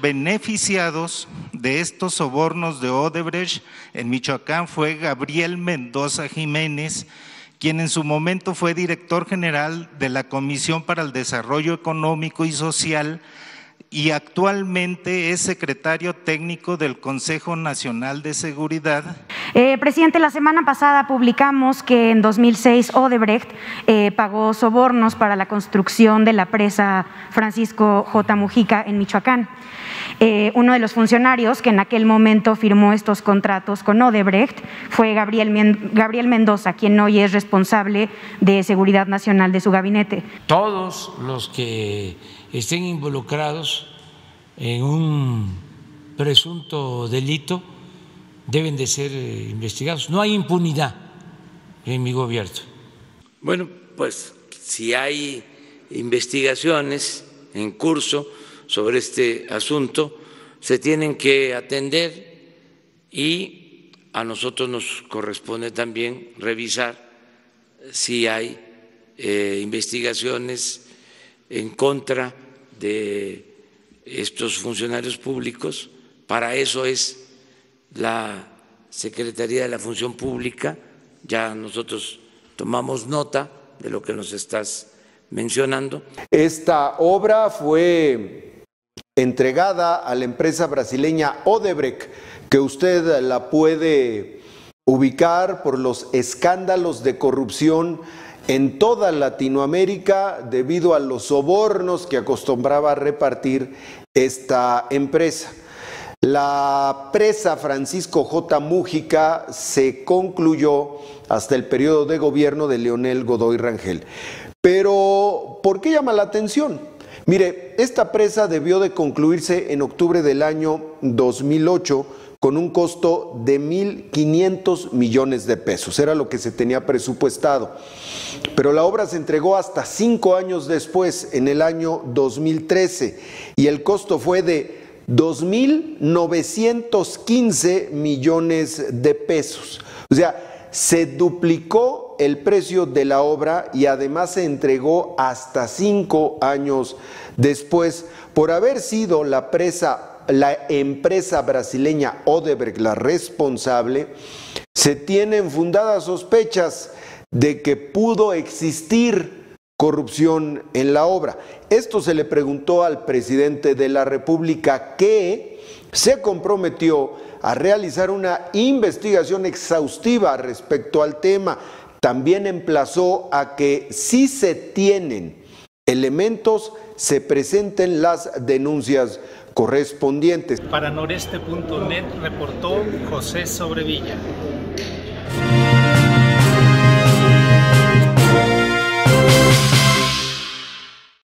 beneficiados de estos sobornos de Odebrecht en Michoacán fue Gabriel Mendoza Jiménez, quien en su momento fue director general de la Comisión para el Desarrollo Económico y Social y actualmente es secretario técnico del Consejo Nacional de Seguridad. Eh, presidente, la semana pasada publicamos que en 2006 Odebrecht eh, pagó sobornos para la construcción de la presa Francisco J. Mujica en Michoacán. Eh, uno de los funcionarios que en aquel momento firmó estos contratos con Odebrecht fue Gabriel, Gabriel Mendoza, quien hoy es responsable de seguridad nacional de su gabinete. Todos los que estén involucrados en un presunto delito deben de ser eh, investigados. No hay impunidad en mi gobierno. Bueno, pues si hay investigaciones en curso sobre este asunto, se tienen que atender y a nosotros nos corresponde también revisar si hay eh, investigaciones en contra de estos funcionarios públicos. Para eso es la Secretaría de la Función Pública. Ya nosotros tomamos nota de lo que nos estás mencionando. Esta obra fue entregada a la empresa brasileña Odebrecht, que usted la puede ubicar por los escándalos de corrupción en toda Latinoamérica debido a los sobornos que acostumbraba a repartir esta empresa. La presa Francisco J. Mújica se concluyó hasta el periodo de gobierno de Leonel Godoy Rangel. Pero, ¿por qué llama la atención? Mire, esta presa debió de concluirse en octubre del año 2008 con un costo de 1.500 millones de pesos. Era lo que se tenía presupuestado. Pero la obra se entregó hasta cinco años después, en el año 2013, y el costo fue de 2.915 millones de pesos. O sea, se duplicó el precio de la obra y además se entregó hasta cinco años después por haber sido la presa la empresa brasileña Odebrecht la responsable, se tienen fundadas sospechas de que pudo existir corrupción en la obra. Esto se le preguntó al presidente de la República que se comprometió a realizar una investigación exhaustiva respecto al tema. También emplazó a que si se tienen elementos, se presenten las denuncias correspondientes. Para noreste.net reportó José Sobrevilla.